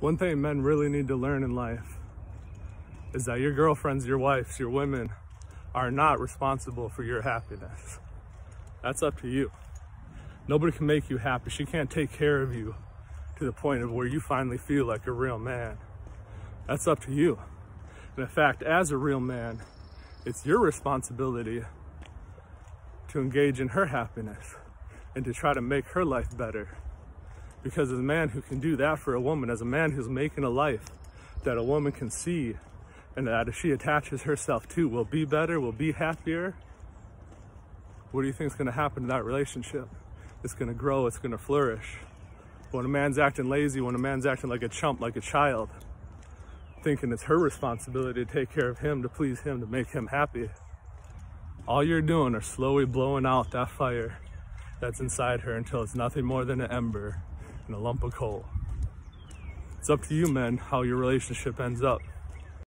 One thing men really need to learn in life is that your girlfriends, your wives, your women are not responsible for your happiness. That's up to you. Nobody can make you happy. She can't take care of you to the point of where you finally feel like a real man. That's up to you. And in fact, as a real man, it's your responsibility to engage in her happiness and to try to make her life better. Because as a man who can do that for a woman, as a man who's making a life that a woman can see and that if she attaches herself to will be better, will be happier, what do you think is going to happen to that relationship? It's going to grow, it's going to flourish. When a man's acting lazy, when a man's acting like a chump, like a child, thinking it's her responsibility to take care of him, to please him, to make him happy, all you're doing are slowly blowing out that fire that's inside her until it's nothing more than an ember and a lump of coal. It's up to you, men, how your relationship ends up.